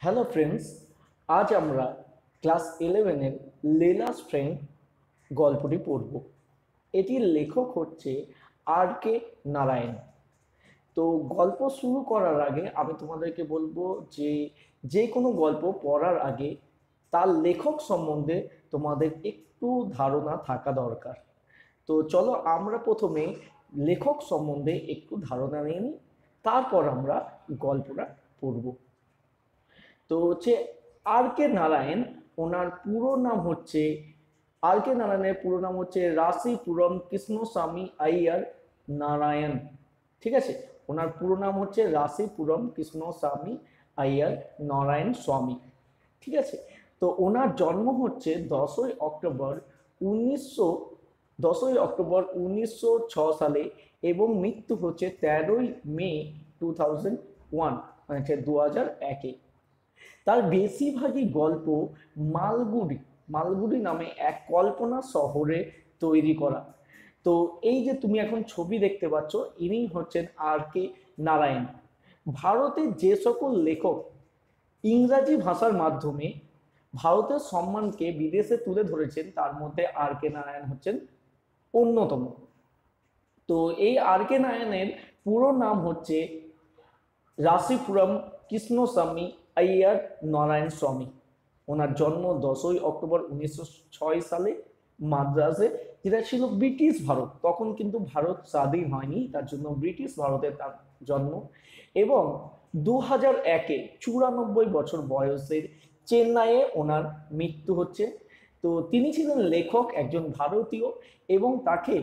Hello friends আজ আমরা class ইলেভেনের লীলাস ফ্রেন্ড গল্পটি পড়ব। এটির লেখক হচ্ছে আর কে নারায়ণ। তো গল্প শুরু করার আগে আমি তোমাদেরকে বলব যে যে কোনো গল্প পড়ার আগে তার লেখক সম্বন্ধে তোমাদের একটু ধারণা থাকা দরকার। তো চলো আমরা প্রথমে লেখক সম্বন্ধে একটু ধারণা নিয়ে নিই, তারপর আমরা গল্পটা পড়ব। তো হচ্ছে আর কে নারায়ণ, ওনার পুরো নাম হচ্ছে আর কে নারায়ণের পুরো নাম হচ্ছে রাশিপুরম কৃষ্ণস্বামী আইয়ার নারায়ণ, ঠিক আছে? ওনার পুরো নাম হচ্ছে রাশিপুরম কৃষ্ণস্বামী আইয়ার নারায়ণ স্বামী, ঠিক আছে? তো ওনার জন্ম হচ্ছে দশই অক্টোবর উনিশশো, দশই অক্টোবর উনিশশো সালে এবং মৃত্যু হচ্ছে তেরোই মে টু থাউজেন্ড ওয়ান মানে দু হাজার একে। তার বেশিরভাগই গল্প মালগুড়ি মালগুড়ি নামে এক কল্পনা শহরে তৈরি করা। তো এই যে তুমি এখন ছবি দেখতে পাচ্ছ ইনি হচ্ছেন আর কে নারায়ণ। ভারতের যে সকল লেখক ইংরাজি ভাষার মাধ্যমে ভারতের সম্মানকে বিদেশে তুলে ধরেছেন, তার মধ্যে আর কে নারায়ণ হচ্ছেন অন্যতম। তো এই আর কে নারায়ণের পুরো নাম হচ্ছে রাশিপুরম কৃষ্ণস্বামী আইয়ার নারায়ণ স্বামী। ওনার জন্ম দশই অক্টোবর উনিশশো ছয় সালে মাদ্রাসে। যেটা ছিল ব্রিটিশ ভারত। তখন কিন্তু ভারত স্বাধীন হয়নি। তার জন্য ব্রিটিশ ভারতে তার জন্ম। এবং দু হাজার একে চুরানব্বই বছর বয়সের চেন্নাইয়ে ওনার মৃত্যু হচ্ছে। তো তিনি ছিলেন লেখক, একজন ভারতীয়। এবং তাকে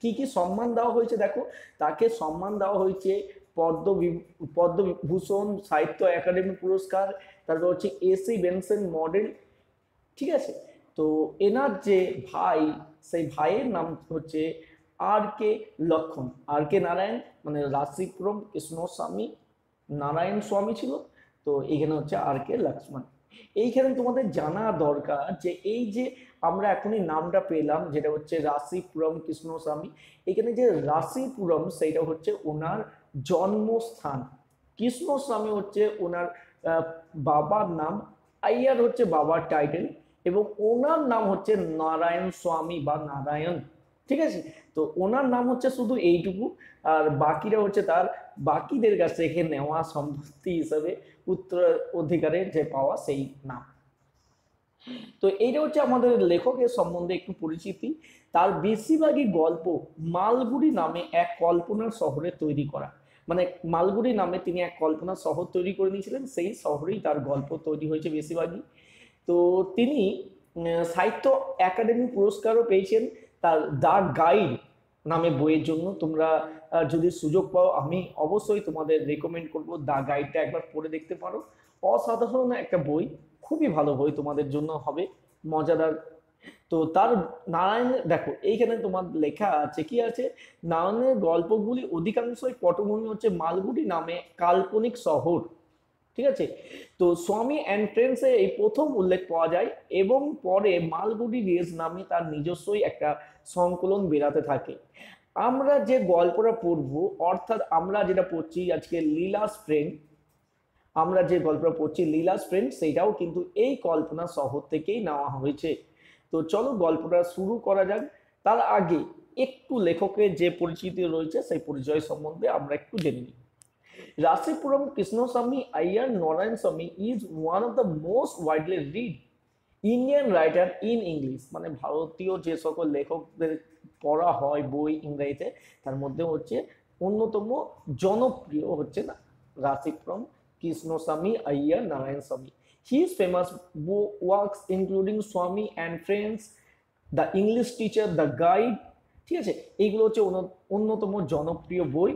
কি কি সম্মান দেওয়া হয়েছে দেখো? তাকে সম্মান দেওয়া হয়েছে পদ্ম পদ্মভূষণ সাহিত্য একাডেমি পুরস্কার, তারপর হচ্ছে এসি বেনসেন মডেল ঠিক আছে? তো এনার যে ভাই, সেই ভাইয়ের নাম হচ্ছে আর কে লক্ষণ। আর কে নারায়ণ মানে রাশিপুরম কৃষ্ণস্বামী, নারায়ণ স্বামী ছিল, তো এখানে হচ্ছে আর কে লক্ষ্মণ এইখানে তোমাদের জানা দরকার যে এই যে আমরা এখনই নামটা পেলাম, যেটা হচ্ছে রাশিপুরম কৃষ্ণস্বামী, এখানে যে রাশিপুরম, সেইটা হচ্ছে ওনার জন্মস্থান। কৃষ্ণস্বামী হচ্ছে ওনার বাবার নাম, আইয়ার হচ্ছে বাবার টাইটেল এবং ওনার নাম হচ্ছে নারায়ণ স্বামী বা নারায়ণ। ঠিক আছে? তো ওনার নাম হচ্ছে শুধু এইটুকু, আর বাকিরা হচ্ছে তার বাকিদের কাছ থেকে নেওয়া সম্পত্তি হিসাবে উত্তর অধিকারের যে পাওয়া সেই নাম। তো এইটা হচ্ছে আমাদের লেখকের সম্বন্ধে একটু পরিচিতি। তার বেশিরভাগই গল্প মালগুড়ি নামে এক কল্পনার শহরে তৈরি করা। মানে মালগুড়ি নামে তিনি এক কল্পনা শহর তৈরি করে নিয়েছিলেন, সেই শহরেই তার গল্প তৈরি হয়েছে বেশিরভাগই। তো তিনি সাহিত্য একাডেমি পুরস্কারও পেয়েছেন, তার দ্য গাইড নামে বইয়ের জন্য। তোমরা যদি সুযোগ পাও, আমি অবশ্যই তোমাদের রেকমেন্ড করব দ্য গাইডটা একবার পড়ে দেখতে পারো। অসাধারণ একটা বই, খুবই ভালো বই তোমাদের জন্য হবে, মজাদার তো তার নারায়ণ, দেখো, এইখানে তোমার লেখা আছে, কি আছে? নারায়ণের গল্পগুলি অধিকাংশই পটভূমি হচ্ছে মালগুড়ি নামে কাল্পনিক শহর, ঠিক আছে? তো স্বামী অ্যান্ড এই প্রথম উল্লেখ পাওয়া যায় এবং পরে মালগুড়ি রেস নামে তার নিজস্বই একটা সংকলন বেরাতে থাকে। আমরা যে গল্পটা পড়ব, অর্থাৎ আমরা যেটা পড়ছি আজকে লীলাস ফ্রেন্ড আমরা যে গল্পটা পড়ছি লীলাস ফ্রেন্ড সেইটাও কিন্তু এই কল্পনা শহর থেকেই নেওয়া হয়েছে। তো চলো গল্পটা শুরু করা যাক। তার আগে একটু লেখকের যে পরিচিতি রয়েছে, সেই পরিচয় সম্বন্ধে আমরা একটু জেনে নিই। রাশিপুরম Krishnaswami Iyer Narayan Swami is one of the most widely read Indian writer in English মানে ভারতীয় যে সকল লেখকদের পড়া হয়, বই ইংরেজিতে, তার মধ্যে হচ্ছে অন্যতম জনপ্রিয় হচ্ছে না রাশিপুরম কৃষ্ণস্বামী আইয়ার নারায়ণ স্বামী। His famous works including Swami and Friends, The English Teacher, The Guide, ঠিক আছে? এইগুলো হচ্ছে অন্যতম জনপ্রিয় বই।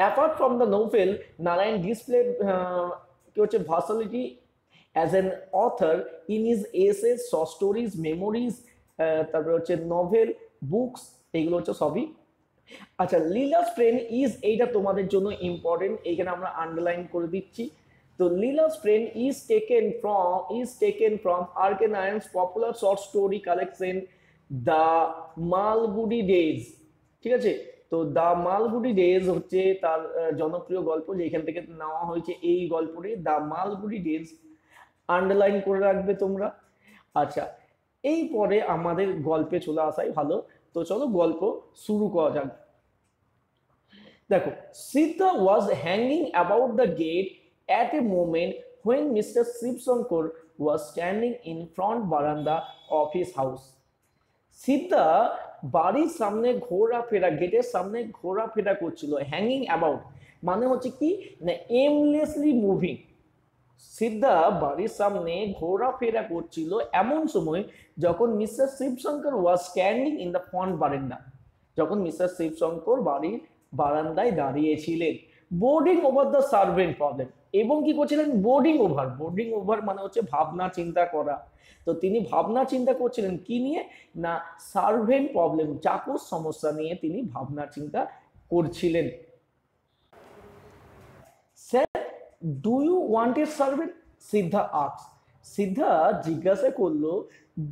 Apart from the novel Narayan display কি হচ্ছে? Versatility as an author in his essays short stories memories তারপরে হচ্ছে নভেল বুকস এগুলো হচ্ছে সবই। আচ্ছা লীলাস ফ্রেন্ড ইজ এইটা তোমাদের জন্য ইম্পর্টেন্ট এইখানে আমরা আন্ডারলাইন করে দিচ্ছি। তো Lila's friend is taken from, is taken from. Nayan's popular short story collection, The Malgudi Days. ঠিক আছে? তো দ্য মালগুড়ি ডেজ হচ্ছে তার জনপ্রিয় গল্প যেখান থেকে নেওয়া হয়েছে। এই গল্পটি দ্য মালগুড়ি ডেজ আন্ডারলাইন করে রাখবে তোমরা। আচ্ছা এই পরে আমাদের গল্পে চলে আসাই ভালো। তো চলো গল্প শুরু করা যাক। দেখো Sita was hanging about the gate at a moment when Mr. Sipsankar was standing in front veranda of his house. Sita বাড়ির সামনে ঘোরাফেরা গেটের সামনে ঘোরাফেরা করছিল হ্যাঙ্গিং অ্যাবাউট মানে হচ্ছে কি? না এমলেসলি মুভিং সিদ্ধা বাড়ির সামনে ঘোরাফেরা করছিল এমন সময় যখন mister Shivshankar was standing in the front veranda যখন মিস্টার শিবশঙ্কর বাড়ির বারান্দায় দাঁড়িয়েছিলেন। Brooding over the servant problem এবং কি করছিলেন? বোর্ডিং ওভার বোর্ডিং ওভার মানে হচ্ছে ভাবনা, চিন্তা করা। তো তিনি ভাবনা, চিন্তা করছিলেন কি নিয়ে? না, সার্ভেন্ট প্রবলেম চাকর সমস্যা নিয়ে তিনি ভাবনা, চিন্তা করছিলেন। Sir do you want a servant Siddha আক্স সিদ্ধা জিজ্ঞাসা করল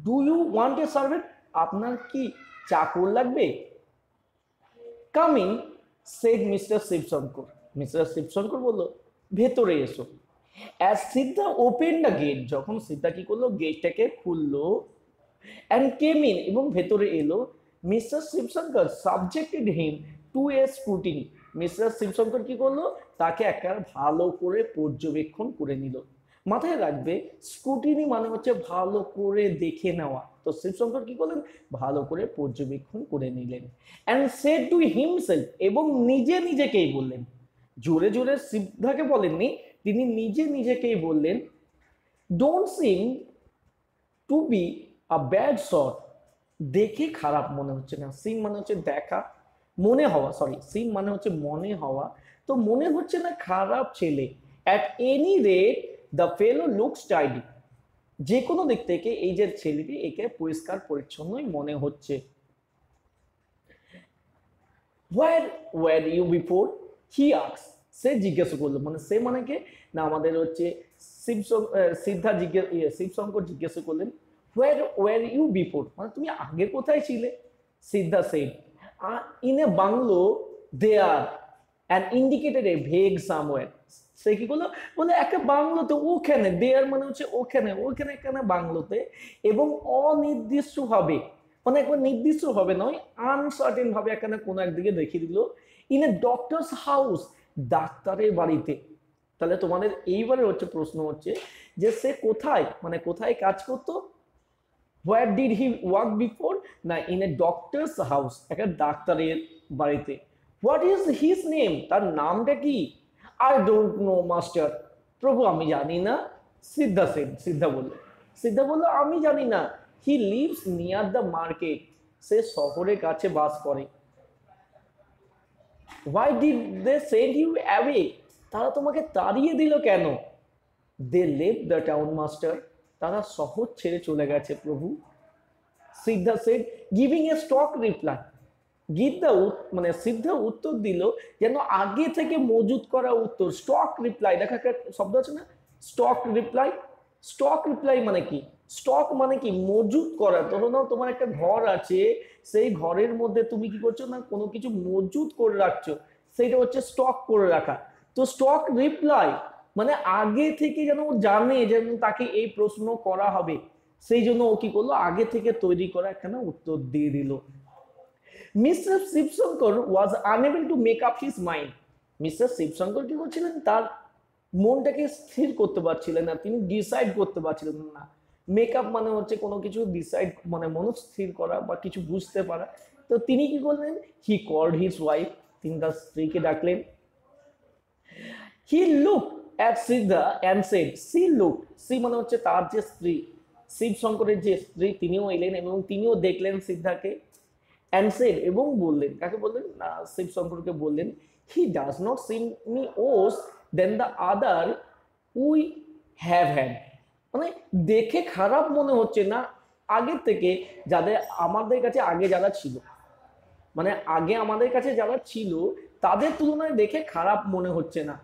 do you want a servant আপনার কি চাকর লাগবে? Come in said mister Shivshankar. Mister Shivshankar বলল ভেতরে এসো। As Siddha open the gate যখন সিদ্ধা কি করল? গেটটাকে খুললো অ্যান্ড কেম ইন এবং ভেতরে এলো। Mister Shivshankar subjected him to a scrutiny mister Shivshankar কি করল? তাকে একটা ভালো করে পর্যবেক্ষণ করে নিল। মাথায় রাখবে স্ক্রুটিনি মানে হচ্ছে ভালো করে দেখে নেওয়া। তো শিবশঙ্কর কি করলেন? ভালো করে পর্যবেক্ষণ করে নিলেন। অ্যান্ড সেড টু হিমসেলফ এবং নিজে নিজেকেই বললেন জোরে জোরে সিদ্ধাকে বলেননি, তিনি নিজে নিজেকেই বললেন don't seem to be a bad sort দেখে খারাপ মনে হচ্ছে না। সিম মানে হচ্ছে দেখা, মনে হওয়া সরি সিম মানে হচ্ছে মনে হওয়া। তো মনে হচ্ছে না খারাপ ছেলে। At any rate the fellow looks tidy যে কোনো দিক থেকে এই যে ছেলেটি, একে পরিষ্কার, পরিচ্ছন্নই মনে হচ্ছে। Where were you before he আক্স সে জিজ্ঞাসা করল। মানে সে মানে কে? না, আমাদের হচ্ছে শিব সিদ্ধা জিজ্ঞেস শিবশঙ্কর জিজ্ঞাসা করলেন হোয়ার ওয়ার ইউ বিফোর মানে তুমি আগে কোথায় ছিলে? Siddha said in a bungalow there and indicated a vague somewhere সে কি করল? বলে একটা বাংলোতে ওখানে দেয়ার মানে হচ্ছে ওখানে ওখানে এখানে বাংলোতে এবং অনির্দিষ্টভাবে মানে একবার নির্দিষ্ট হবে নয় আনসার্টেন ভাবে এখানে কোনো একদিকে দেখিয়ে দিল ইন এ ডক্টরস হাউস ডাক্তারের বাড়িতে। তাহলে তোমাদের এইবারে হচ্ছে প্রশ্ন হচ্ছে যে সে কোথায় মানে কোথায় কাজ করতো? Where did he work before না ইন এ ডক্টরস হাউস একটা ডাক্তারের বাড়িতে। হোয়াট ইজ হিজ নেম তার নামটা কি? আই ডোন্ট নো মাস্টার প্রভু, আমি জানি না। সিদ্ধা সেন, সিদ্ধা বলল। সিদ্ধা বলল, আমি জানি না। He lives near the market সে শহরের কাছে বাস করে। Why did they send you away তারা তোমাকে তাড়িয়ে দিল কেন? দে লেভ দ্য টাউন মাস্টার তারা শহর ছেড়ে চলে গেছে, প্রভু। Siddha said giving a stock reply Gita মানে সিদ্ধা উত্তর দিল, যেন আগে থেকে মজুত করা উত্তর। স্টক রিপ্লাই দেখা শব্দ আছে না? স্টক রিপ্লাই স্টক রিপ্লাই মানে কি? স্টক মানে কি? মজুত করা। ধরো না তোমার একটা ঘর আছে, সেই ঘরের মধ্যে তুমি কি করছ না, কোনো কিছু মজুত করে রাখছো সেইটা হচ্ছে স্টক করে রাখা। তো স্টক রিপ্লাই মানে আগে থেকে যেন ও জানে যেন তাকে এই প্রশ্ন করা হবে, সেই জন্য ও কি করল? আগে থেকে তৈরি করা একখানা উত্তর দিয়ে দিল। Mister Shivshankar was unable to make up his mind mister Shivshankar কি করছিলেন? তার মনটাকে স্থির করতে পারছিলেন না, তিনি ডিসাইড করতে পারছিলেন না। মেকআপ মানে হচ্ছে কোনো কিছু ডিসাইড মানে মনস্থির করা বা কিছু বুঝতে পারা। তো তিনি কি করলেন? হি কল্ড হিজ ওয়াইফ তিনি তার স্ত্রীকে ডাকলেন। He look at Siddha and said she look she মানে হচ্ছে তার যে স্ত্রী, শিব শঙ্করের যে স্ত্রী, তিনিও এলেন এবং তিনিও দেখলেন সিদ্ধাকে অ্যান্ড সেড এবং বললেন, কাকে বললেন? না, শিব শঙ্করকে বললেন he does not seem me worse than the other we have had মানে দেখে খারাপ মনে হচ্ছে না আগের থেকে যাদের আমাদের কাছে আগে যারা ছিল। মানে আগে আমাদের কাছে যারা ছিল, তাদের তুলনায় দেখে খারাপ মনে হচ্ছে না।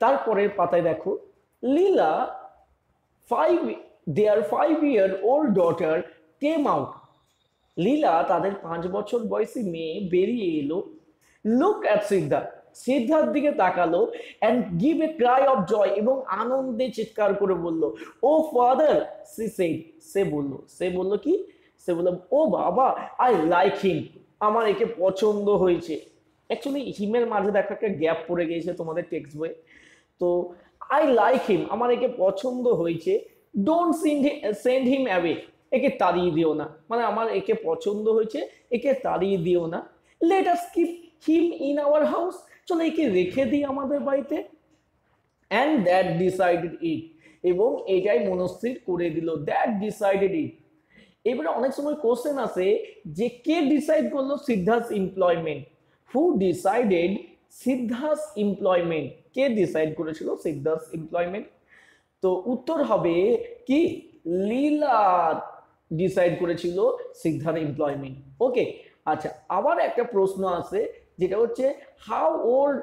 তারপরের পাতায় দেখো, Leela five their five year old daughter came out Leela তাদের পাঁচ বছর বয়সী মেয়ে বেরিয়ে এলো। লুক অ্যাট সিদ্ধার্থ সিদ্ধার্থ দিকে তাকালো and give a cry of joy এবং আনন্দে চিৎকার করে বলল, ও ফাদার সি সেড সে বলল সে বলল কি? সে বলল, ও বাবা আই লাইক হিম আমার একে পছন্দ হয়েছে। অ্যাকচুয়ালি হিমের মাঝে দেখো একটা গ্যাপ পড়ে গিয়েছে তোমাদের টেক্সট বইয়ে। তো আই লাইক হিম আমার একে পছন্দ হয়েছে don't send send him away একে তাড়িয়ে দিও না। মানে আমার একে পছন্দ হয়েছে, একে তাড়িয়ে দিও না। Let us keep him in our house চলো একে রেখে দিই আমাদের বাড়িতে? অ্যান্ড দ্যাট ডিসাইডেড ইট এবং এটাই মনস্থির করে দিল। দ্যাট ডিসাইডেড ইট এবারে অনেক সময় কোশ্চেন আসে যে কে ডিসাইড করল Siddharth employment who decided Siddharth employment K decide করেছিল সিদ্ধার্থ এমপ্লয়মেন্ট তো উত্তর হবে কি? লীলা ডিসাইড করেছিল সিদ্ধার্থ এমপ্লয়মেন্ট ওকে আচ্ছা আবার একটা প্রশ্ন আছে যেটা হচ্ছে হাউ ওল্ড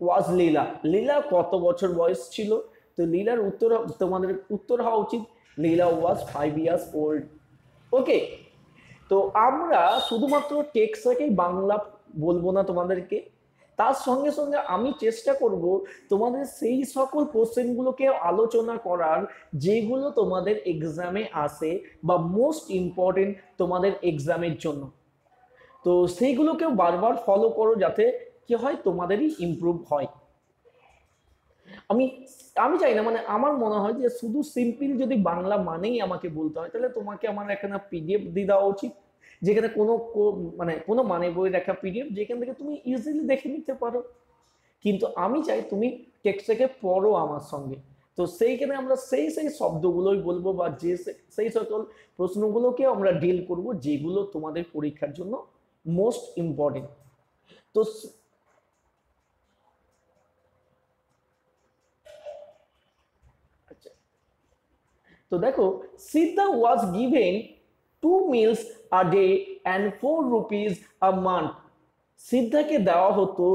ওয়াজ লীলা লীলা কত বছর বয়স ছিল? তো লীলার উত্তর, তোমাদের উত্তর হওয়া উচিত। Leela was five years old okay তো আমরা শুধুমাত্র টেক্সটাকেই বাংলা বলব না তোমাদেরকে। তার সঙ্গে সঙ্গে আমি চেষ্টা করব তোমাদের সেই সকল কোশ্চেনগুলোকে আলোচনা করার, যেগুলো তোমাদের এক্সামে আসে বা মোস্ট ইম্পর্টেন্ট তোমাদের এক্সামের জন্য। তো সেইগুলোকেও বারবার ফলো করো যাতে কি হয়, তোমাদেরই ইমপ্রুভ হয়। আমি আমি চাই না মানে আমার মনে হয় যে শুধু সিম্পল যদি বাংলা মানেই আমাকে বলতে হয়, তাহলে তোমাকে আমার এখানে পিডিএফ দিয়ে দেওয়া উচিত। যেখানে কোনো মানে কোনো মানে বইয়ের একটা পিডিএফ যেখান থেকে তুমি ইজিলি দেখে নিতে পারো। কিন্তু আমি চাই তুমি টেক্সটটাকে পড়ো আমার সঙ্গে। তো সেইখানে আমরা সেই সেই শব্দগুলোই বলব বা যে সেই সকল প্রশ্নগুলোকে আমরা ডিল করব, যেগুলো তোমাদের পরীক্ষার জন্য মোস্ট ইম্পর্টেন্ট তো আচ্ছা। তো দেখো Siddha was given two meals a day and four rupees a month সিদ্ধাকে দেওয়া হতো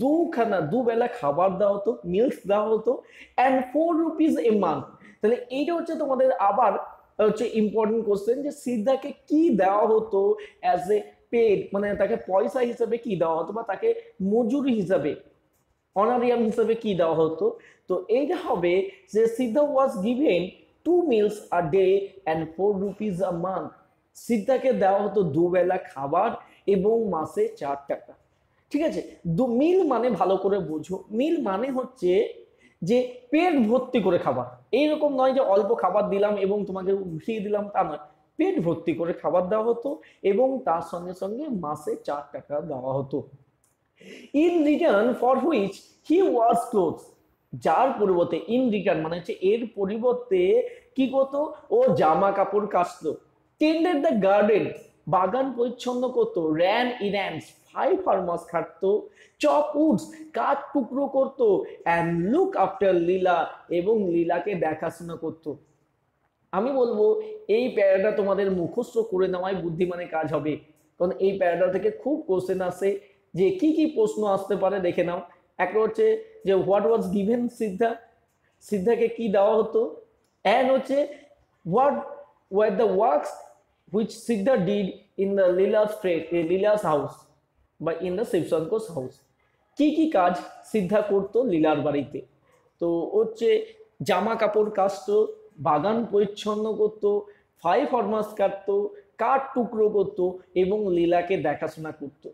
দুখানা, দুবেলা খাবার দেওয়া হতো মিলস দেওয়া হতো and four rupees a month তাহলে এইটা হচ্ছে তোমাদের আবার হচ্ছে ইম্পর্টেন্ট কোশ্চেন যে সিদ্ধাকে কি দেওয়া হতো অ্যাজ এ পেড মানে তাকে পয়সা হিসাবে কি দেওয়া হতো বা তাকে মজুরি হিসাবে অনারিয়াম হিসাবে কি দেওয়া হতো? তো এইটা হবে যে Siddha was given two meals a day and four rupees a month সিদ্ধাকে দেওয়া হতো দুবেলা খাবার এবং মাসে চার টাকা। ঠিক আছে? দু মিল মানে ভালো করে বোঝো। মিল মানে হচ্ছে যে পেট ভর্তি করে খাবার। এইরকম নয় যে অল্প খাবার দিলাম এবং তোমাকে উঠিয়ে দিলাম, তা নয়। পেট ভর্তি করে খাবার দেওয়া হতো এবং তার সঙ্গে সঙ্গে মাসে চার টাকা দেওয়া হতো। In return for which he was cloth যার পরিবর্তে ইন রিটার্ন মানে হচ্ছে এর পরিবর্তে কি করতো? ও জামা কাপড় কাচতো। টেন্ডেড দ্য গার্ডেন বাগান পরিচ্ছন্ন করতো র্যান ইরান্স ফাইভ ফার্মাস খাটতো চপ উডস কাঠ টুকরো করতো অ্যান্ড লুক আফটার লীলা এবং লীলাকে দেখাশোনা করতো। আমি বলব, এই প্যারাটা তোমাদের মুখস্থ করে নেওয়াই বুদ্ধিমানের কাজ হবে। কারণ এই প্যারাটা থেকে খুব কোশ্চেন আসে যে কি কি প্রশ্ন আসতে পারে দেখে নাও। একটা হচ্ছে যে হোয়াট ওয়াজ গিভেন সিদ্ধা? সিদ্ধাকে কি দেওয়া হতো? অ্যান্ড হচ্ছে what were the works which Siddha did in the Leela's Fred Leela's house বা ইন দ্য শিবশঙ্কর হাউস কি কি কাজ সিদ্ধা করতো লীলার বাড়িতে? তো হচ্ছে, জামা কাপড় কাচতো বাগান পরিচ্ছন্ন করতো, ফাই ফরমাস কাটতো, কাঠ টুকরো করতো এবং লীলাকে দেখাশোনা করতো।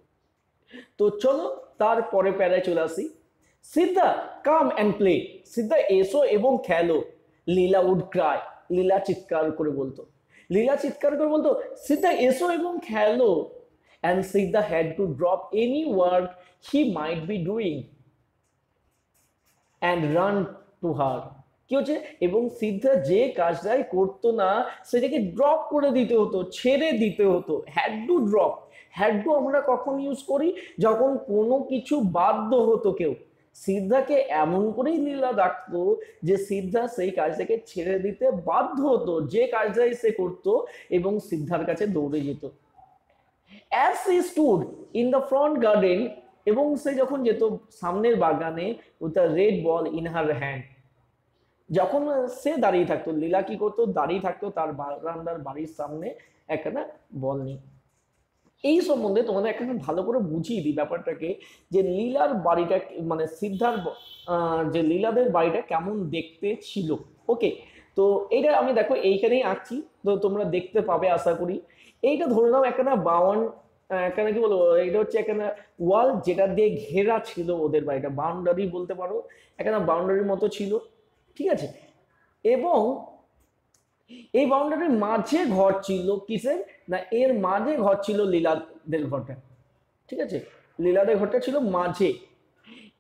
তো চলো তারপরে প্যারায় চলে আসি। সিদ্ধা কাম অ্যান্ড প্লে সিদ্ধা, এসো এবং খেলো। লীলা উড ক্রাই। লীলা চিৎকার করে বলতো। লীলা চিৎকার করে বলতো, সিদ্ধা, এসো এবং খেলো। And Siddha had to drop any work he might be doing and run to her কি হচ্ছে? এবং সিদ্ধা যে কাজটাই করতো না, সেটাকে ড্রপ করে দিতে হতো, ছেড়ে দিতে হতো had to drop had to আমরা কখন ইউজ করি? যখন কোনো কিছু বাধ্য হতো কেউ। সিদ্ধাকে এমন করেই লীলা রাখতো যে সিদ্ধা সেই কাজটাকে ছেড়ে দিতে বাধ্য হতো, যে কাজটাই সে করতো এবং সিদ্ধার কাছে দৌড়ে যেত। As she stood in the front garden এবং সে যখন যেত সামনের বাগানে with a red ball in her hand যখন সে দাঁড়িয়ে থাকতো, লীলা কি করতো? দাঁড়িয়ে থাকতো তার বারান্দার বাড়ির সামনে একটা বল নিয়ে। এই সম্বন্ধে তোমাদের একটা ভালো করে বুঝিয়ে দিই ব্যাপারটাকে, যে লীলার বাড়িটা মানে সিদ্ধার যে লীলাদের বাড়িটা কেমন দেখতে ছিল। ওকে তো এইটা আমি দেখো এইখানেই আঁকছি, তো তোমরা দেখতে পাবে আশা করি। এইটা ধরে নাও একটা বাউন এখানে কি বলব? এটা হচ্ছে এখানে ওয়াল যেটা দিয়ে ঘেরা ছিল ওদের বাড়িটা। বাউন্ডারি বলতে পারো এখানে বাউন্ডারির মতো ছিল। ঠিক আছে? এবং এই বাউন্ডারির মাঝে ঘর ছিল কিসের? না, এর মাঝে ঘর ছিল লীলাদের ঘরটা। ঠিক আছে? লীলাদের ঘরটা ছিল মাঝে।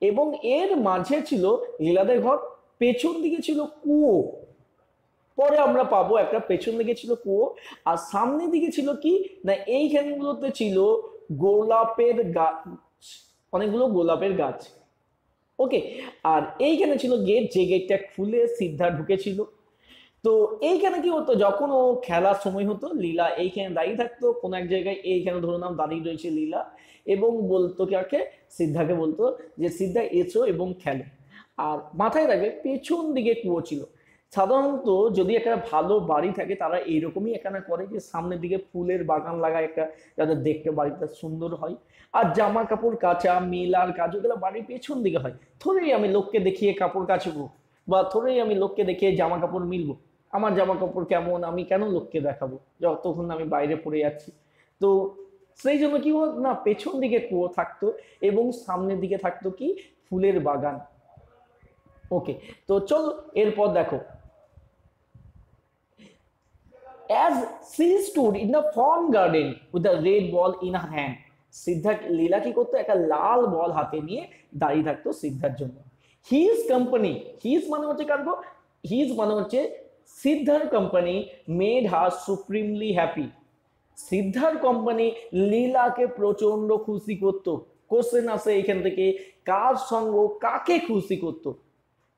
এবং এর মাঝে ছিল লীলাদের ঘর, পেছন দিকে ছিল কুয়ো। পরে আমরা পাবো একটা পেছন দিকে ছিল কুয়ো, আর সামনের দিকে ছিল কি? না, এইখানগুলোতে ছিল গোলাপের গাছ অনেকগুলো গোলাপের গাছ। ওকে আর এইখানে ছিল গেট যে গেটটা খুলে সিদ্ধা ঢুকেছিল। তো এইখানে কি হতো, যখন ও খেলার সময় হতো, লীলা এইখানে দাঁড়িয়ে থাকতো, কোনো এক জায়গায়, এইখানে ধরুন নাম দাঁড়িয়ে রয়েছে লীলা, এবং বলতো কাকে সিদ্ধাকে বলতো যে, সিদ্ধা, এসো এবং খেলো। আর মাথায় রাখবে, পেছন দিকে কুয়ো ছিল। সাধারণত যদি একটা ভালো বাড়ি থাকে, তারা এইরকমই এখানে করে যে সামনের দিকে ফুলের বাগান লাগায় একটা, যাতে দেখতে বাড়িটা সুন্দর হয়। আর জামা কাপড় কাচা মেলার কাজ, ওগুলো বাড়ির পেছন দিকে হয়। থোড়েই আমি লোককে দেখিয়ে কাপড় কাচবো, বা থোড়েই আমি লোককে দেখিয়ে জামা কাপড় মিলবো। আমার জামা কাপড় কেমন, আমি কেন লোককে দেখাবো? যতক্ষণ আমি বাইরে পড়ে যাচ্ছি তো সেই জন্য কি হতো না, পেছন দিকে কুয়ো থাকতো এবং সামনের দিকে থাকতো কি? ফুলের বাগান। ওকে তো চলো এরপর দেখো। As she stood in the farm garden with the red ball in her hand সিদ্ধা লীলা কি করতো? একটা লাল বল হাতে নিয়ে দাঁড়িয়ে থাকতো সিদ্ধার জন্য। হিজ কোম্পানি হিজ মানে হচ্ছে কার হিজ মানে হচ্ছে সিদ্ধার company made her supremely happy সিদ্ধার company লীলাকে প্রচণ্ড খুশি করতো। কোশ্চেন আসে এখান থেকে, কার সঙ্গ কাকে খুশি করতো?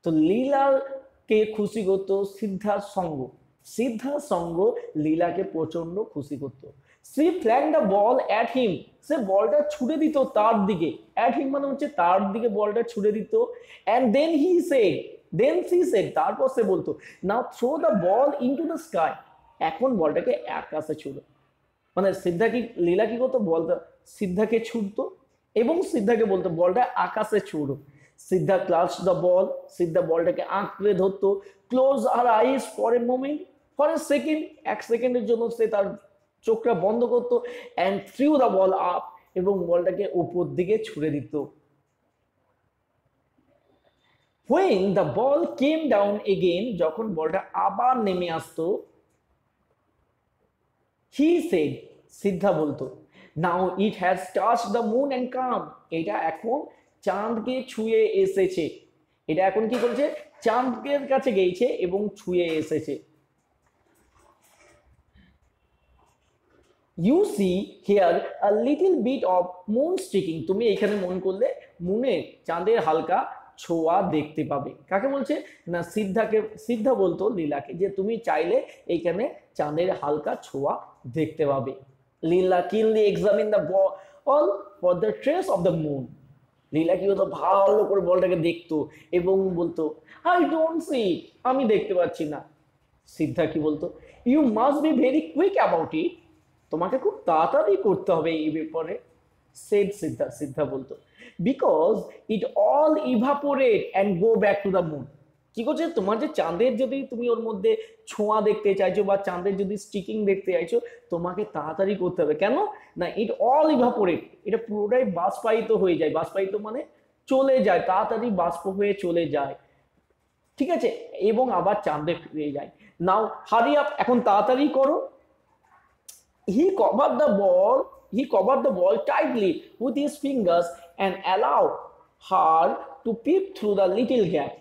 তো লীলাকে খুশি করতো? সিদ্ধার সঙ্গ। সিদ্ধার সঙ্গ লীলাকে প্রচণ্ড খুশি করতো। She flung the ball at him সে বলটা ছুড়ে দিত তার দিকে। অ্যাট হিম মানে হচ্ছে তার দিকে বলটা ছুড়ে দিত। And then he said then she said তারপর সে বলতো now throw the ball into the sky এখন বলটাকে আকাশে ছুড়ো। মানে সিদ্ধা কি, লীলা কি করতো? বলটা সিদ্ধাকে ছুটতো এবং সিদ্ধাকে বলতো, বলটা আকাশে ছুড়ো। সিদ্ধা ক্লাস দ্য বল, সিদ্ধা বলটাকে আঁকড়ে ধরতো। Close her eyes for a moment, for a second, এক সেকেন্ডের জন্য সে তার চোখটা বন্ধ করতো and threw the ball up এবং বলটাকে উপর দিকে ছুড়ে দিত। When the ball came down again যখন বলটা আবার নেমে আসতো হি সেড সিদ্ধা বলতো now it has touch the moon and come এটা এখন চাঁদকে ছুঁয়ে এসেছে। এটা এখন কি করছে চাঁদের কাছে গেছে এবং ছুঁয়ে এসেছে। You see here a little bit of moon sticking তুমি এখানে মন করলে মুনে চাঁদের হালকা ছোঁয়া দেখতে পাবে। কাকে বলছে? না, সিদ্ধাকে, সিদ্ধা বলতো লীলাকে যে তুমি চাইলে এইখানে চাঁদের হালকা ছোঁয়া দেখতে পাবে। Leela keenly examine the ball for the trace of the moon Leela কি হতো ভালো করে বলটাকে দেখতো এবং বলতো আই ডোন্ট সি আমি দেখতে পাচ্ছি না। সিদ্ধা কি বলতো you must be very quick about it তোমাকে খুব তাড়াতাড়ি করতে হবে এই ব্যাপারে সেড সিদ্ধা। সিদ্ধা বলতো because it all evaporate and go back to the moon কি করছে? তোমার যে চাঁদের যদি তুমি ওর মধ্যে ছোঁয়া দেখতে চাইছো বা চাঁদের যদি স্টিকিং দেখতে চাইছো, তোমাকে তাড়াতাড়ি করতে হবে। কেন? না ইট অল ইভাপোরেট এটা পুরোটাই বাষ্পায়িত হয়ে যায়। বাষ্পায়িত মানে চলে যায়, তাড়াতাড়ি বাষ্প হয়ে চলে যায়। ঠিক আছে? এবং আবার চাঁদে ফিরে যায়। নাও হারি আপ এখন তাড়াতাড়ি করো। He cover the ball he cover the ball tightly with his fingers and allow her to peep through the little gap.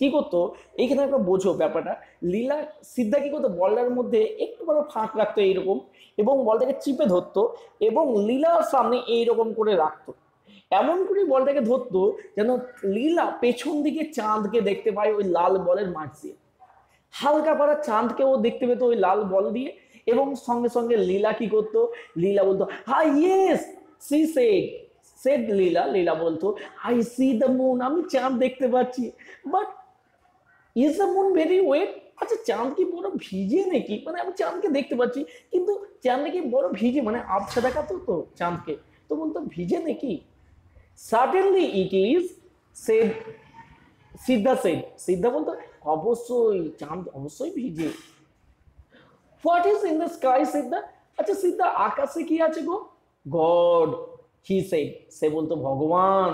কি করতো? এইখানে একটা বোঝো ব্যাপারটা। লীলা সিদ্ধা কি করতো? বলটার মধ্যে একটু বড় ফাঁক রাখতো এইরকম এবং বলটাকে চিপে ধরতো এবং লীলার সামনে এইরকম করে রাখতো। এমন করে বলটাকে ধরতো যেন লীলা পেছন দিকে চাঁদকে দেখতে পায় ওই লাল বলের মাঠ দিয়ে। হালকা পাড়া চাঁদকে ও দেখতে পেতো ওই লাল বল দিয়ে এবং সঙ্গে সঙ্গে লীলা কি করতো? লীলা বলতো hi yes she said said Leela. Leela বলতো আই সি দ্য মুন আমি চাঁদ দেখতে পাচ্ছি। But is the moon very wet আচ্ছা চাঁদ কি বড় ভিজে নাকি? মানে আমি চাঁদকে দেখতে পাচ্ছি, কিন্তু চাঁদ নাকি বড় ভিজে মানে আবছা দেখা তো তো চাঁদকে। তো বলতো ভিজে নাকি? Certainly it is said Siddha said Siddha বলতো অবশ্যই, চাঁদ অবশ্যই ভিজে। What is in the sky Siddha আচ্ছা সিদ্ধা আকাশে কি আছে গো? গড হি সেড সে বলতো ভগবান।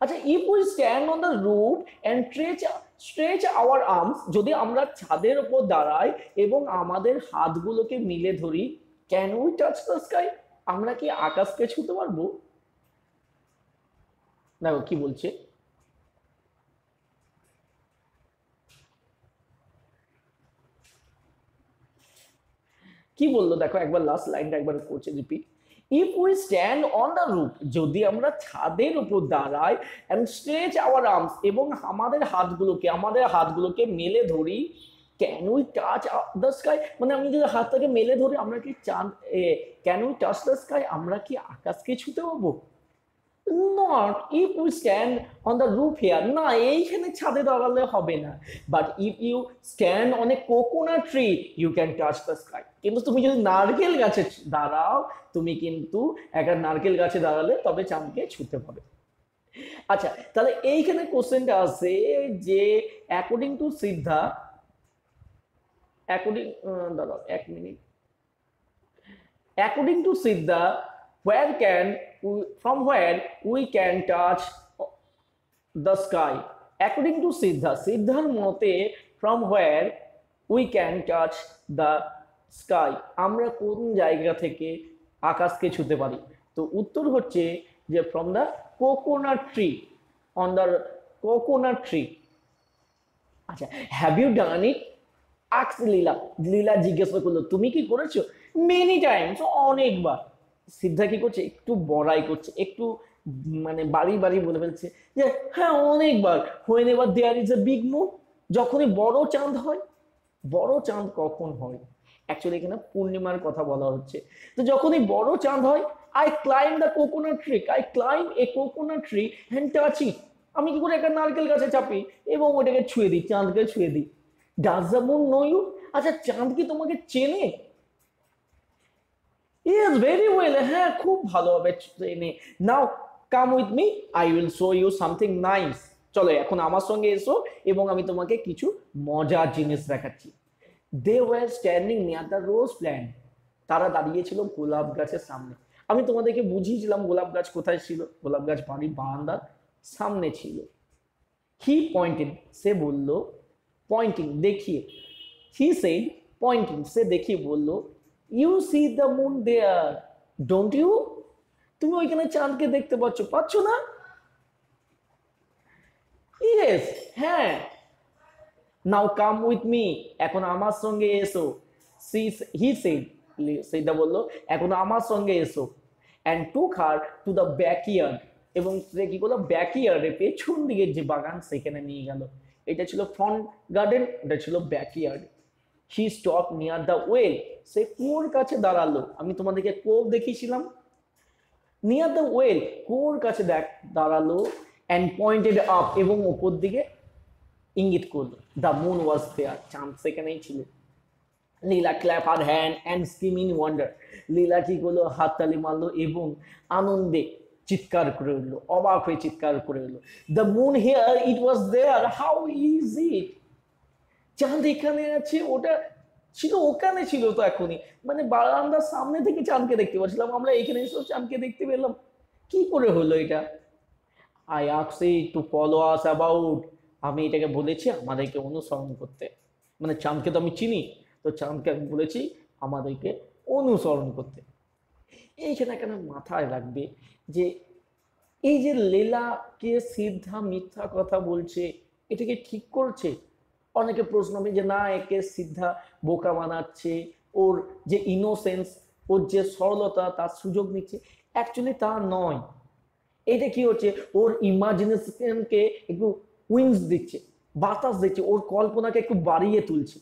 আচ্ছা if we stand on the roof and stretch stretch our arms যদি আমরা ছাদের ওপর দাঁড়াই এবং আমাদের হাতগুলোকে মিলে ধরি can we touch the sky আমরা কি আকাশকে ছুঁতে পারব? দেখো কি বলছে। কি বলল? দেখো একবার লাস্ট লাইনটা একবার করছে repeat if we stand on the roof যদি আমরা ছাদের উপর দাঁড়াই অ্যান্ড স্ট্রেচ আওয়ার আর্মস এবং আমাদের হাতগুলোকে আমাদের হাতগুলোকে মেলে ধরি can we touch the sky মানে আমি যদি হাতটাকে মেলে ধরি, আমরা কি চাঁদ can we touch the sky আমরা কি আকাশকে ছুতে পাবো not if you stand on the roof here না, এইখানে ছাদে দাঁড়ালে হবে না। But if you stand on a coconut tree you can touch the sky কিন্তু তুমি যদি নারকেল গাছে দাঁড়াও, তুমি কিন্তু একটা নারকেল গাছে দাঁড়ালে তবে চাঁদকে ছুতে পারবে। আচ্ছা তাহলে এইখানে কোশ্চেনটা আছে যে অ্যাকর্ডিং টু সিদ্ধা অ্যাকর্ডিং দাঁড়াও, এক minute according to Siddha where can from where we can touch the sky. According to siddha সিদ্ধার মতে from where we can touch the sky. আমরা কোন জায়গা থেকে আকাশকে ছুতে পারি? তো উত্তর হচ্ছে যে from the coconut tree on the coconut tree আচ্ছা হ্যাভ ইউ ডান ইট আক্স লীলা লীলা জিজ্ঞাসা করল, তুমি কি করেছ? মেনি টাইমস অনেকবার। সিদ্ধা কি করছে? একটু বড়াই করছে, একটু মানে বাড়ি বাড়ি বলে ফেলছে যে হ্যাঁ অনেকবার হোয়েন এবার there is a big moon যখনই বড় চাঁদ হয়, বড় চাঁদ কখন হয়? অ্যাকচুয়ালি এখানে পূর্ণিমার কথা বলা হচ্ছে। তো যখনই বড় চাঁদ হয় I climb the coconut tree I climb a coconut tree hand touch it আমি কি করে একটা নারকেল গাছে চাপি? এবং ওটাকে ছুঁয়ে দিই, চাঁদকে ছুঁয়ে দিই। Does the moon know you আচ্ছা চাঁদ কি তোমাকে চেনে? ইয়েস ভেরি ওয়েল হ্যাঁ খুব ভালোভাবে চেনে now come with me I will show you something nice চলো, এখন আমার সঙ্গে এসো এবং আমি তোমাকে কিছু মজার জিনিস দেখাচ্ছি। They were standing near the rose plant তারা দাঁড়িয়েছিল গোলাপ গাছের সামনে। আমি তোমাদেরকে বুঝিয়েছিলাম গোলাপ গাছ কোথায় ছিল। গোলাপ গাছ বাড়ির বারান্দার সামনে ছিল। হি পয়েন্টেড সে বলল পয়েন্টিং দেখিয়ে। হি সেড পয়েন্টিং সে দেখিয়ে বলল you see the moon there don't you তুমি ওইখানে চাঁদকে দেখতে পাচ্ছ পাচ্ছ না? ইয়েস হ্যাঁ। নাও কাম উইথ মি এখন আমার সঙ্গে এসো। সি হি সেড সেইটা বলল, এখন আমার সঙ্গে এসো। And took her to the backyard এবং সে কি করল ব্যাকইয়ার্ডে পেছন দিকের যে বাগান সেখানে নিয়ে গেল। এটা ছিল ফ্রন্ট গার্ডেন এটা ছিল backyard he stop near the well সে কুয়োর কাছে দাঁড়াল। আমি তোমাদেরকে কোপ দেখিয়েছিলাম। নিয়ার দ্য ওয়েল কুয়োর কাছে দেখ, দাঁড়াল অ্যান্ড পয়েন্টেড আপ এবং ওপর দিকে ইঙ্গিত করল। দ্য মুন ওয়াজ দেয়ার চাঁদ সেখানেই ছিল। Leela clap her hand and scream in wonder Leela কি করল? হাততালি মারলো এবং আনন্দে চিৎকার করে উঠল। অবাক হয়ে চিৎকার করে উঠল। The moon here it was there how is it চাঁদ এখানে আছে, ওটা ছিল, ওখানে ছিল তো এখনই। মানে বারান্দার সামনে থেকে চাঁদকে দেখতে পাচ্ছিলাম, আমরা এখানে এসেও চাঁদকে দেখতে পেলাম। কি করে হলো এটা? আই আক্সি টু ফলো আস অ্যাবাউট আমি এটাকে বলেছি, আমাদেরকে অনুসরণ করতে। মানে চাঁদকে তো আমি চিনি, তো চাঁদকে আমি বলেছি, আমাদেরকে অনুসরণ করতে। এইখানে কেন মাথায় রাখবে যে, এই যে লীলাকে সিদ্ধা মিথ্যা কথা বলছে, এটাকে ঠিক করছে অনেকে প্রশ্ন হবে যে না, একে সিদ্ধা বোকা বানাচ্ছে, ওর যে ইনোসেন্স ওর যে সরলতা, তার সুযোগ নিচ্ছে। অ্যাকচুয়ালি তা নয়। এটা কি হচ্ছে? ওর ইমাজিনেশনকে একটু উইংস দিচ্ছে, বাতাস দিচ্ছে, ওর কল্পনাকে একটু বাড়িয়ে তুলছে।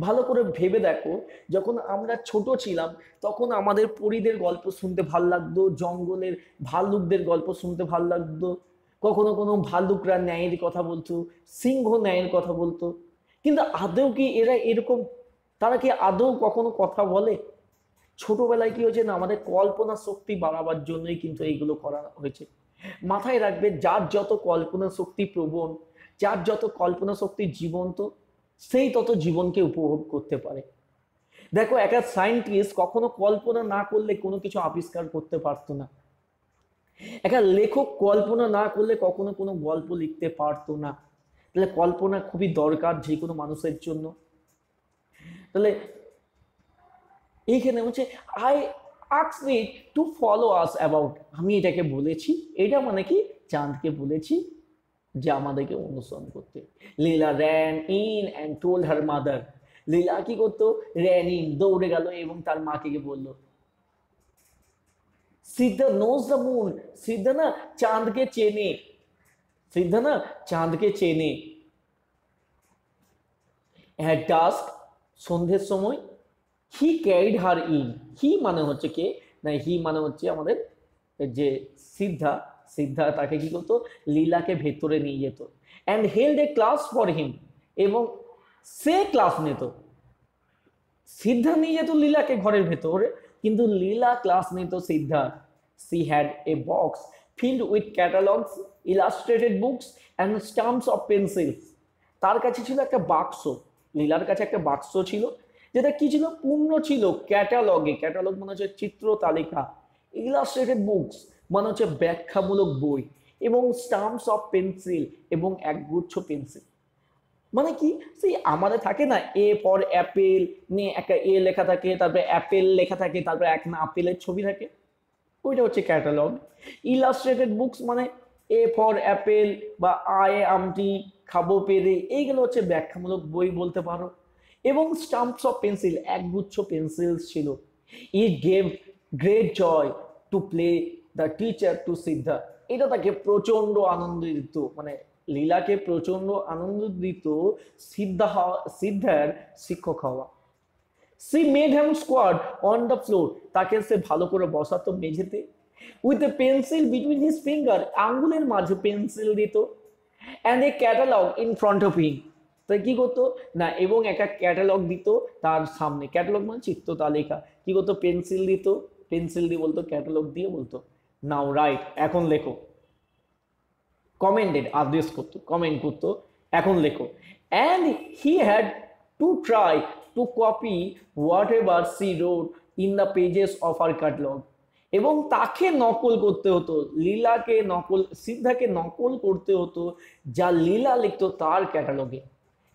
ভালো করে ভেবে দেখো, যখন আমরা ছোট ছিলাম, তখন আমাদের পরীদের গল্প শুনতে ভালো লাগতো, জঙ্গলের ভাল্লুকদের গল্প শুনতে ভালো লাগতো। কখনো কোনো ভাল্লুকরা ন্যায়ের কথা বলতো, সিংহ ন্যায়ের কথা বলতো। কিন্তু আদৌ কি এরা এরকম, তারা কি আদৌ কখনো কথা বলে? ছোটবেলায় কি হয়েছে না, আমাদের কল্পনা শক্তি বাড়াবার জন্যই কিন্তু এইগুলো করা হয়েছে। মাথায় রাখবে, যার যত কল্পনা শক্তি প্রবণ, যার যত কল্পনা শক্তি জীবন্ত, সেই তত জীবনকে উপভোগ করতে পারে। দেখো, একটা সায়েন্টিস্ট কখনো কল্পনা না করলে কোনো কিছু আবিষ্কার করতে পারতো না। একটা লেখক কল্পনা না করলে কখনো কোনো গল্প লিখতে পারতো না। তাহলে কল্পনা খুবই দরকার যে কোনো মানুষের জন্য। তাহলে এইখানে হচ্ছে I আক্স me to follow us about আমি এটাকে বলেছি, এটা মানে কি? চাঁদকে বলেছি যে আমাদেরকে অনুসরণ করতে। Leela ran in and told her mother Leela কি করতো? র্যান ইন দৌড়ে গেল এবং তার মাকে Siddha knows the moon Siddha না চাঁদকে চেনে সিদ্ধা না চাঁদকে চেনে হ্যাঁ ডাস্ক সন্ধ্যের সময় হি ক্যারিড হার ইন হি মানে হচ্ছে কে? না হি মানে হচ্ছে আমাদের যে সিদ্ধা সিদ্ধা তাকে কি করতো? লীলাকে ভেতরে নিয়ে যেত। And held a class for him এবং সে ক্লাস নিত। সিদ্ধা নিয়ে যেত লীলাকে ঘরের ভেতরে। কিন্তু লীলা ক্লাস নিত Siddha she had a box filled with catalogues illustrated books and stumps of pencils তার কাছে ছিল একটা বাক্স লীলার কাছে একটা বাক্স ছিল, যেটা কি ছিল? পূর্ণ ছিল ক্যাটালগে ক্যাটালগ মানে হচ্ছে চিত্র তালিকা ইলাস্ট্রেটেড বুকস মানে হচ্ছে ব্যাখ্যামূলক বই, এবং স্টাম্পস অফ পেন্সিল এবং একগুচ্ছ পেন্সিল মানে কি? সেই আমাদের থাকে না এ ফর অ্যাপেল নিয়ে একটা এ লেখা থাকে, তারপরে অ্যাপেল লেখা থাকে, তারপরে এক না আপেলের ছবি থাকে। ওইটা হচ্ছে ক্যাটালগ ইলাস্ট্রেটেড বুকস মানে এ ফর অ্যাপেল বা আয়ে আমটি খাব পেরে, এইগুলো হচ্ছে ব্যাখ্যামূলক বই বলতে পারো। এবং স্টাম্পস অফ পেন্সিল একগুচ্ছ পেন্সিল ছিল। It gave great joy to play the teacher to Siddha এটা তাকে প্রচণ্ড আনন্দ দিত মানে লীলাকে প্রচণ্ড আনন্দ দিত সিদ্ধা সিদ্ধার শিক্ষক হওয়া। She made him squat on the floor তাকে সে ভালো করে বসাতো মেঝেতে। With a pencil between his finger আঙ্গুলের মাঝে পেন্সিল দিত। And a catalogue in front of him তাই কি করতো? না, এবং একটা ক্যাটালগ দিত তার সামনে। ক্যাটালগ মানে চিত্র তালিকা। কি করতো? পেন্সিল দিত। পেন্সিল দিয়ে বলতো ক্যাটালগ দিয়ে বলতো। নাও রাইট এখন লেখো। কমেন্টেড আদেশ করতো কমেন্ট করতো, এখন লেখো। And he had to try to copy whatever she wrote in the pages of her catalogue এবং তাকে নকল করতে হতো, লীলাকে নকল, সিদ্ধাকে নকল করতে হতো, যা লীলা লিখতো তার ক্যাটালগে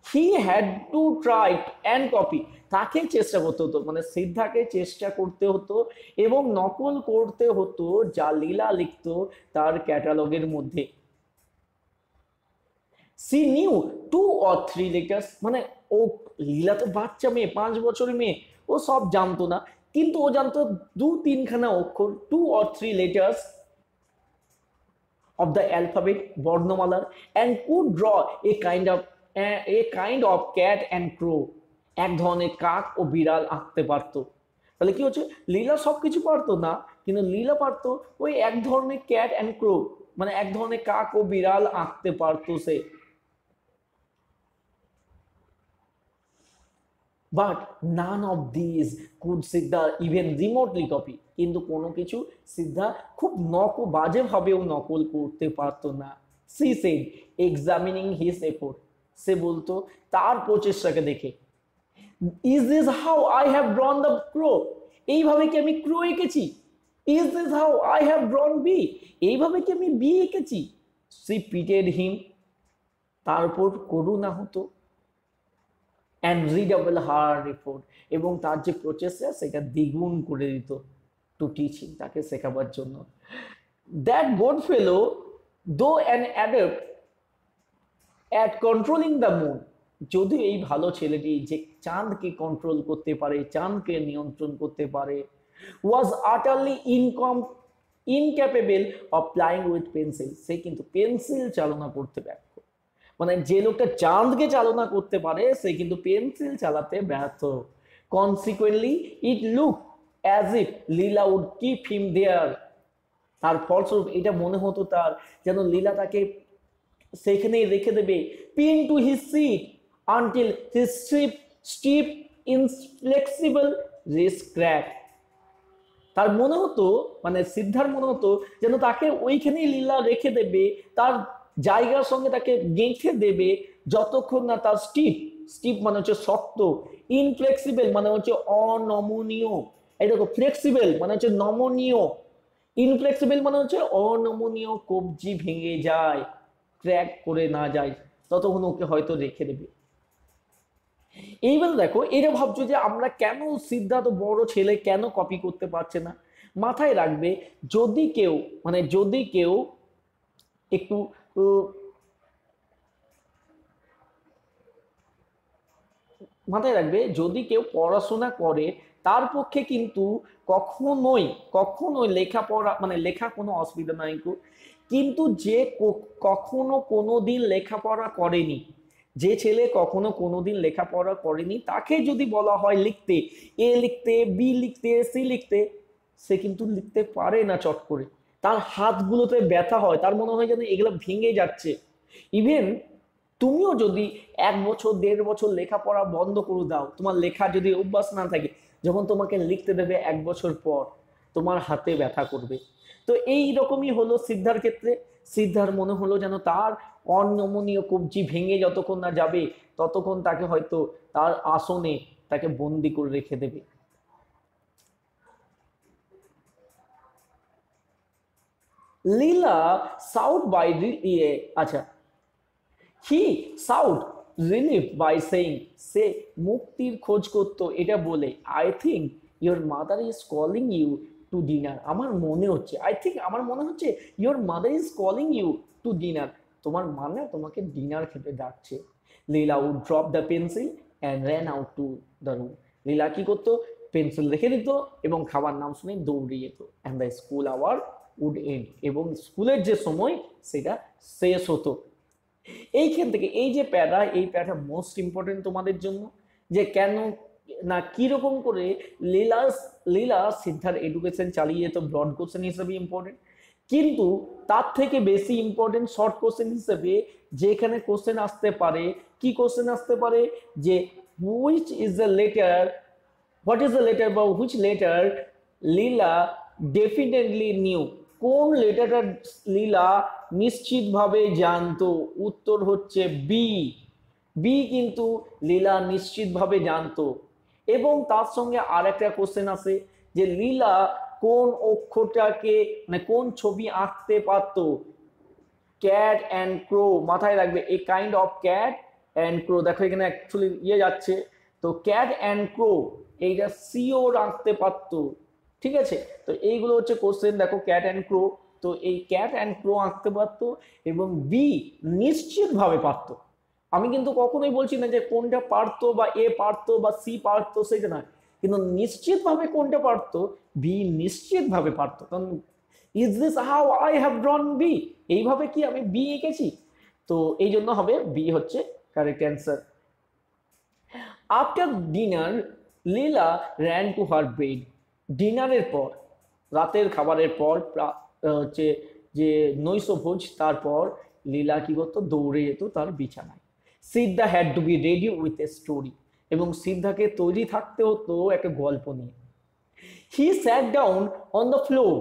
he had to try and copy তাকে চেষ্টা করতে হতো মানে সিদ্ধাকে চেষ্টা করতে হতো এবং নকল করতে হতো যা লীলা লিখতো তার ক্যাটালগের মধ্যে। She knew two or three letters মানে ও লীলা তো বাচ্চা মেয়ে, পাঁচ বছরের মেয়ে, ও সব জানতো না। কিন্তু ও জানতো দু তিনখানা অক্ষর two or three letters of the alphabet বর্ণমালার and could draw a kind of a kind of cat and crow এক ধরনের কাক ও বিড়াল আঁকতে পারতো। তাহলে কি হচ্ছে? লীলা সব কিছু পারতো না, কিন্তু লীলা পারতো ওই এক ধরনের ক্যাট অ্যান্ড ক্রো মানে এক ধরনের কাক ও বিড়াল আঁকতে পারতো সে। But none of this could Siddha even remotely copy কিন্তু কোনো কিছু সিদ্ধা খুব নক বাজেভাবেও নকল করতে পারতো না। She said examining his effort সে বলতো, তার প্রচেষ্টাকে দেখে। Is this how I have drawn the crow এইভাবে কি আমি ক্রো এঁকেছি? Is this how I have drawn B এইভাবে কি আমি বি এঁকেছি? সি পিটেড হিম তার উপর করুণা হতো। অ্যান্ড রিডাবল হার রিপোর্ট এবং তার যে প্রচেষ্টা সেটা দ্বিগুণ করে দিত টু টিচিং তাকে শেখাবার জন্য। That good fellow though an adept at controlling the moon যদিও এই ভালো ছেলেটি যে চাঁদকে কন্ট্রোল করতে পারে, চাঁদকে নিয়ন্ত্রণ করতে পারে was utterly incom incapable of plying with pencil সে কিন্তু পেন্সিল চালনা করতে ব্যর্থ। মানে যে লোকটা চাঁদকে চালনা করতে পারে, সে কিন্তু পেন্সিল চালাতে ব্যর্থ। Consequently it look as if Leela would keep him there তার ফলস্বরূপ এটা মনে হতো তার, যেন লীলা তাকে সেখানেই রেখে দেবে। Pin to his seat until his strip strip inflexible wrists crack তার মনে হতো মানে সিদ্ধার মনে হতো, যেন তাকে ওইখানেই লীলা রেখে দেবে, তার জায়গার সঙ্গে তাকে গেঁথে দেবে যতক্ষণ না তার স্টিপ স্টিপ মানে হচ্ছে শক্ত ইনফ্লেক্সিবল মানে হচ্ছে অনমনীয়। এই দেখো ফ্লেক্সিবল মানে হচ্ছে নমনীয়। ইনফ্লেক্সিবল মানে হচ্ছে অনমনীয় কবজি ভেঙে যায় ক্র্যাক করে না যায়, ততক্ষণ ওকে হয়তো রেখে দেবে। এইবার দেখো এটা ভাবছ যে আমরা কেন সিদ্ধার্থ বড় ছেলে কেন কপি করতে পারছে না? মাথায় রাখবে, যদি কেউ মানে যদি কেউ একটু মাথায় রাখবে, যদি কেউ পড়াশোনা করে, তার পক্ষে কিন্তু কখনোই কখনোই লেখাপড়া মানে লেখা কোনো অসুবিধা নাই কিন্তু যে কখনো কোনো দিন লেখাপড়া করেনি, যে ছেলে কখনো কোনো কোনোদিন লেখাপড়া করেনি, তাকে যদি বলা হয় লিখতে, এ লিখতে, বি লিখতে, সি লিখতে, সে কিন্তু লিখতে পারে না চট করে। তার হাতগুলোতে ব্যথা হয়, তার মনে হয় যেন এগুলো ভেঙে যাচ্ছে। ইভেন তুমিও যদি এক বছর, দেড় বছর লেখাপড়া বন্ধ করে দাও, তোমার লেখা যদি অভ্যাস না থাকে, যখন তোমাকে লিখতে দেবে এক বছর পর, তোমার হাতে ব্যথা করবে। তো এই রকমই হলো সিদ্ধার ক্ষেত্রে। সিদ্ধার মনে হলো যেন তার অনমনীয় কবজি ভেঙে যতক্ষণ না যাবে, ততক্ষণ তাকে হয়তো তার আসনে তাকে বন্দি করে রেখে দেবে। লীলা সাউথ বাই ইয়ে আচ্ছা। He sought relief by saying সে মুক্তির খোঁজ করতো, এটা বলে I think your mother is calling you to dinner আমার মনে হচ্ছে আই থিঙ্ক আমার মনে হচ্ছে your mother is calling you to dinner তোমার মানে তোমাকে ডিনার খেতে ডাকছে। Leela would drop the pencil and ran out to the room লীলা কি করতো? পেন্সিল রেখে দিত এবং খাবার নাম শুনে দৌড়ে যেত। And the school hour would end এবং স্কুলের যে সময়, সেটা শেষ হতো। এইখান থেকে এই যে প্যারা, এই প্যারা মোস্ট ইম্পর্টেন্ট তোমাদের জন্য, যে কেন না কীরকম করে লীলা লীলা সিদ্ধার এডুকেশন চালিয়ে যেত ব্রড কোশ্চেন হিসেবে ইম্পর্টেন্ট কিন্তু তার থেকে বেশি ইম্পর্টেন্ট শর্ট কোশ্চেন হিসেবে যেখানে কোশ্চেন আসতে পারে, কি কোশ্চেন আসতে পারে? যে which is the letter what is the letter বা which letter Leela definitely knew কোন লেটারটা লীলা নিশ্চিতভাবে জানতো? উত্তর হচ্ছে বি বি কিন্তু লীলা নিশ্চিতভাবে জানতো। এবং তার সঙ্গে আর একটা কোশ্চেন আছে যে লীলা কোন অক্ষরটাকে মানে কোন ছবি আঁকতে পারত? ক্যাট অ্যান্ড ক্রো মাথায় রাখবে। A kind of cat and crow দেখো এখানে অ্যাকচুয়ালি ইয়ে যাচ্ছে। তো ক্যাট অ্যান্ড ক্রো এইটা সিওর আঁকতে পারত। ঠিক আছে? তো এইগুলো হচ্ছে কোশ্চেন দেখো ক্যাট অ্যান্ড ক্রো তো এই ক্যাট অ্যান্ড ক্রো আঁকতে পারতো এবং বি নিশ্চিতভাবে পারতো। আমি কিন্তু কখনোই বলছি না যে কোনটা পারতো বা এ পারতো বা সি পারতো, সেটা না কিন্তু নিশ্চিতভাবে কোনটা পারতো বি নিশ্চিতভাবে পারতো। কারণ is this how I have drawn B এইভাবে কি আমি বি এঁকেছি? তো এই জন্য হবে বি হচ্ছে correct answer after dinner Leela ran to her bed ডিনারের পর, রাতের খাবারের পর হচ্ছে যে নৈশভোজ, তারপর লীলা কি করতো? দৌড়ে যেত তার বিছানায়। Siddha had to be ready with a story এবং সিদ্ধাকে তৈরি থাকতে হতো একটা গল্প নিয়ে। He sat down on the floor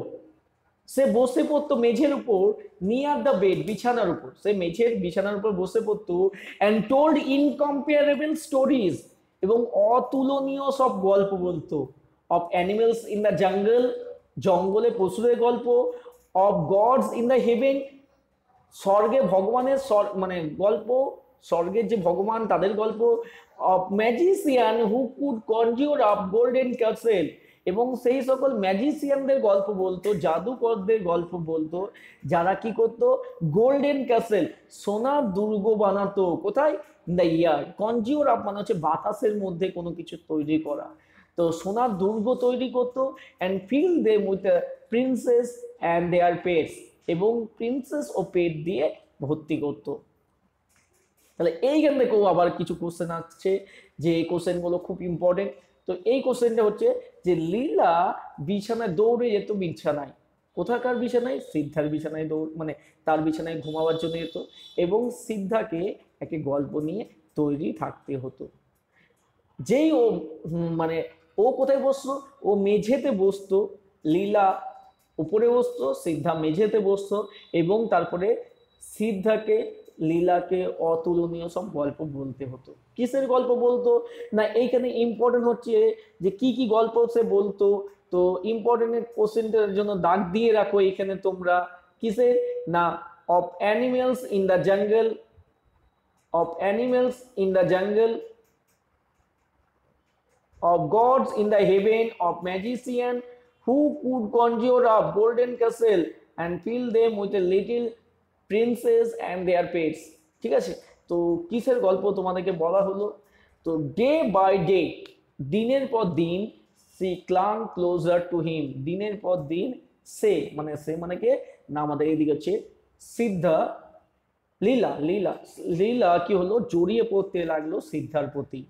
সে বসে পড়তো মেঝের উপর নিয়ার দ্য বেড বিছানার উপর। সে মেঝের, বিছানার উপর বসে পড়তো অ্যান্ড টোল্ড ইনকম্পেয়ারেবল স্টোরিজ এবং অতুলনীয় সব গল্প বলতো। অফ অ্যানিমেলস ইন দ্য জঙ্গল জঙ্গলে পশুদের গল্প of gods in the heaven স্বর্গে ভগবানের স্বর মানে গল্প, স্বর্গের যে ভগবান তাদের গল্প of magician who could conjure up golden castle এবং সেই সকল ম্যাজিসিয়ানদের গল্প বলতো, জাদুকরদের গল্প বলতো, যারা কি করতো? গোল্ডেন ক্যাসেল সোনার দুর্গ বানাতো। কোথায়? দ্য ইয়ার কনজিওর আপ মানে হচ্ছে বাতাসের মধ্যে কোনো কিছু তৈরি করা। তো সোনার দুর্গ তৈরি করতো and fill they with princess and their pets এবং প্রিন্সেস ও পেট দিয়ে ভর্তি করতো। তাহলে এইখান থেকেও আবার কিছু কোশ্চেন আসছে যে এই কোশ্চেনগুলো খুব ইম্পর্টেন্ট তো এই কোশ্চেনটা হচ্ছে যে লীলা বিছানায় দৌড়ে যেত বিছানায়। কোথাকার বিছানায়? সিদ্ধার বিছানায় দৌড় মানে তার বিছানায় ঘুমাবার জন্য যেত এবং সিদ্ধাকে একটি গল্প নিয়ে তৈরি থাকতে হতো। যেই ও মানে ও কোথায় বসতো? ও মেঝেতে বসতো, লীলা উপরে বসতো, সিদ্ধা মেঝেতে বসতো এবং তারপরে সিদ্ধাকে, লীলাকে অতুলনীয় সব গল্প বলতে হতো। কিসের গল্প বলতো? না, এইখানে ইম্পর্টেন্ট হচ্ছে যে কি কি গল্প সে বলতো। তো ইম্পর্টেন্ট কোশ্চেনটার জন্য দাগ দিয়ে রাখো এখানে তোমরা। কিসের? না of animals in the jungle of animals in the jungle of gods in the heaven, of magician who could conjure up golden castle and fill them with a little princess and their pets. ঠিক আছে তো কিসের গল্প তোমাদেরকে বলা হলো তো day by day দিনের পর দিন she clung closer to him দিনের পর দিন সে মানে সে মানে কে না আমাদের এদিকে হচ্ছে সিদ্ধা লীলা লীলা লীলা কি হলো জড়িয়ে পড়তে লাগল সিদ্ধার প্রতি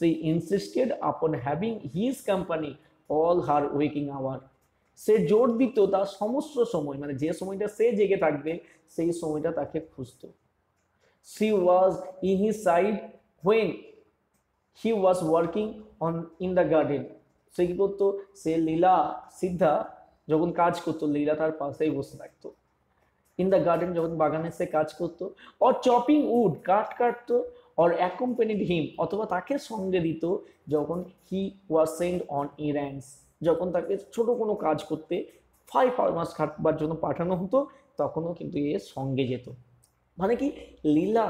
সে insisted upon having his company all her waking hour সে জোর দিত তার সমস্ত সময় মানে যে সময়টা সে জেগে থাকবে, সেই সময়টা তাকে খুঁজতো। She was in his side when he was working on in the garden সে কি করতো? সে লীলা, সিদ্ধা যখন কাজ করতো, লীলা তার পাশেই বসে থাকতো। ইন দ্য গার্ডেন যখন বাগানে সে কাজ করতো অর চপিং উড কাঠ কাটতো অর অ্যাকম্পানিড হিম অথবা তাকে সঙ্গে দিত যখন হি ওয়াজ সেন্ড অন ইরান্স যখন তাকে ছোট কোনো কাজ করতে ফাইভ ফার্মার্স খাটবার জন্য পাঠানো হতো, তখনও কিন্তু এ সঙ্গে যেত। মানে কি? লীলা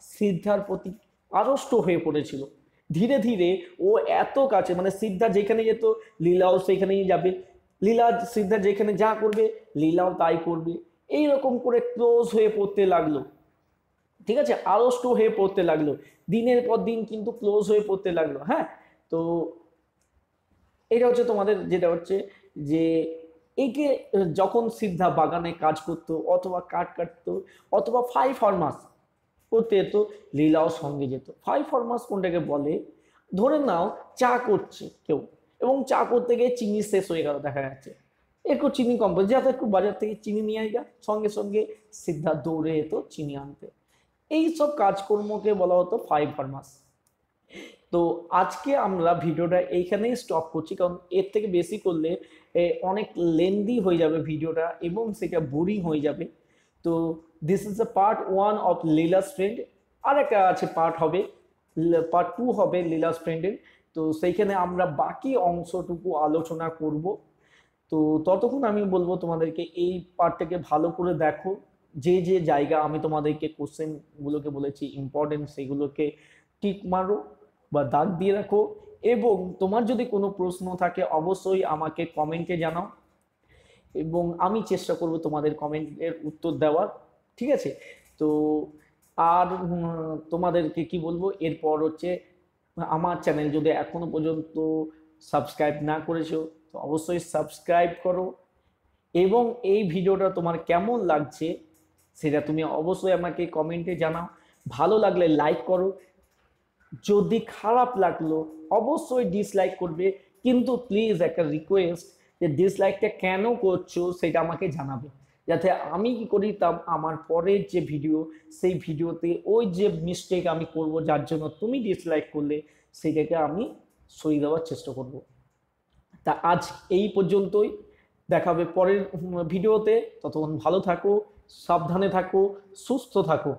সিদ্ধার প্রতি আড়ষ্ট হয়ে পড়েছিল। ধীরে ধীরে ও এত কাছে মানে সিদ্ধা যেখানে যেত, লীলাও সেখানেই যাবে। লীলা সিদ্ধা যেখানে যা করবে, লীলাও তাই করবে। এই রকম করে ক্লোজ হয়ে পড়তে লাগল। ঠিক আছে? আড়ষ্ট হয়ে পড়তে লাগল। দিনের পর দিন কিন্তু ক্লোজ হয়ে পড়তে লাগল হ্যাঁ? তো এটা হচ্ছে তোমাদের যেটা হচ্ছে যে একে যখন সিদ্ধা বাগানে কাজ করতো অথবা কাঠ কাটতো অথবা ফাইভ ফরমাস করতে যেত, লীলাও সঙ্গে যেত। ফাইভ ফরমাস কোনটাকে বলে? ধরে নাও চা করছে কেউ এবং চা করতে গিয়ে চিনি শেষ হয়ে গেল, দেখা যাচ্ছে। একটু চিনি কম, যাতে একটু বাজার থেকে চিনি নিয়ে আসা সঙ্গে সঙ্গে সিদ্ধা দৌড়ে যেত চিনি আনতে। এই সব কাজকর্মকে বলা হতো ফাইভ ফার্মাস তো আজকে আমরা ভিডিওটা এইখানেই স্টপ করছি, কারণ এর থেকে বেশি করলে অনেক লেন্দি হয়ে যাবে ভিডিওটা এবং সেটা বোরিং হয়ে যাবে। তো this is the part one of Leela's friend আর একটা আছে পার্ট হবে পার্ট টু হবে লীলাস ফ্রেন্ডের তো সেইখানে আমরা বাকি অংশটুকু আলোচনা করব। তো ততক্ষণ আমি বলব তোমাদেরকে এই পার্টটাকে ভালো করে দেখো যে যে জায়গা আমি তোমাদেরকে কোশ্চেনগুলোকে বলেছি ইম্পর্টেন্ট সেগুলোকে টিক মারো বা দাগ দিয়ে রাখো এবং তোমার যদি কোনো প্রশ্ন থাকে অবশ্যই আমাকে কমেন্টে জানাও এবং আমি চেষ্টা করব তোমাদের কমেন্টের উত্তর দেওয়ার, ঠিক আছে? তো আর তোমাদেরকে কি বলব? এরপর হচ্ছে আমার চ্যানেল যদি এখনও পর্যন্ত সাবস্ক্রাইব না করেছ, তো অবশ্যই সাবস্ক্রাইব করো এবং এই ভিডিওটা তোমার কেমন লাগছে সেটা তুমি অবশ্যই আমাকে কমেন্টে জানাও। ভালো লাগলে লাইক করো। যদি খারাপ লাগল, অবশ্যই ডিসলাইক করবে। কিন্তু প্লিজ একটা রিকোয়েস্ট যে ডিসলাইকটা কেন করছ সেটা আমাকে জানাবে। যাতে আমি কি করি তা আমার পরের যে ভিডিও সেই ভিডিওতে ওই যে মিস্টেক আমি করব, যার জন্য তুমি ডিসলাইক করলে, সেটাকে আমি সরিয়ে দেওয়ার চেষ্টা করব। তা আজ এই পর্যন্তই। দেখাবে পরের ভিডিওতে ততক্ষণ ভালো থাকো। সাবধানে থাকো সুস্থ থাকো।